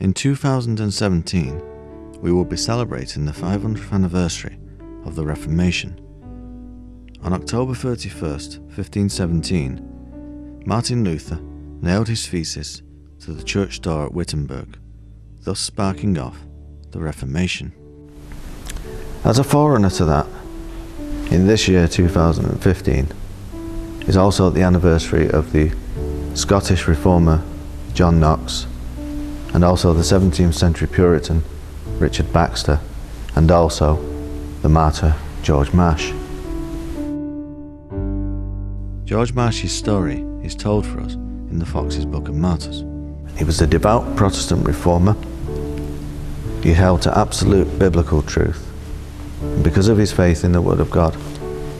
In 2017, we will be celebrating the 500th anniversary of the Reformation. On October 31st, 1517, Martin Luther nailed his thesis to the church door at Wittenberg, thus sparking off the Reformation. As a forerunner to that, in this year 2015 is also the anniversary of the Scottish reformer John Knox and also the 17th century Puritan Richard Baxter and also the martyr George Marsh. George Marsh's story is told for us in the Foxe's Book of Martyrs. He was a devout Protestant reformer. He held to absolute biblical truth. And because of his faith in the Word of God,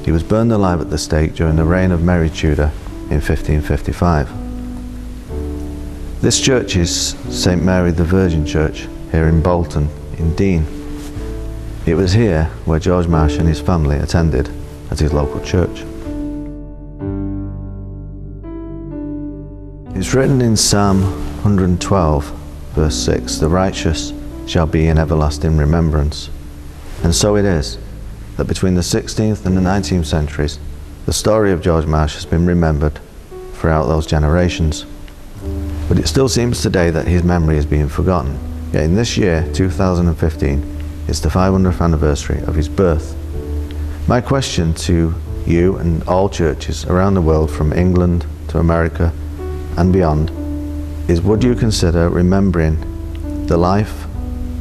he was burned alive at the stake during the reign of Mary Tudor in 1555. This church is St Mary the Virgin Church here in Bolton, in Deane. It was here where George Marsh and his family attended at his local church. It's written in Psalm 112, verse 6 The righteous shall be in everlasting remembrance. And so it is that between the 16th and the 19th centuries, the story of George Marsh has been remembered throughout those generations. But it still seems today that his memory is being forgotten. Yet in this year, 2015, it's the 500th anniversary of his birth. My question to you and all churches around the world, from England to America and beyond, is would you consider remembering the life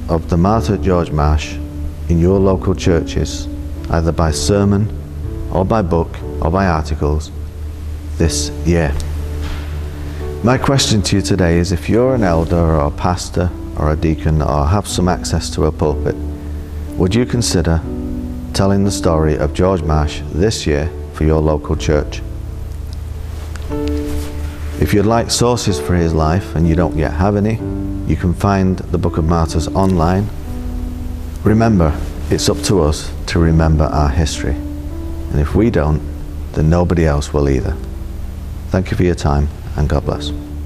of the martyr George Marsh in your local churches, either by sermon or by book or by articles, this year? My question to you today is if you're an elder or a pastor or a deacon or have some access to a pulpit, would you consider telling the story of George Marsh this year for your local church? If you'd like sources for his life and you don't yet have any, you can find the Book of Martyrs online. Remember, it's up to us to remember our history. And if we don't, then nobody else will either. Thank you for your time and God bless.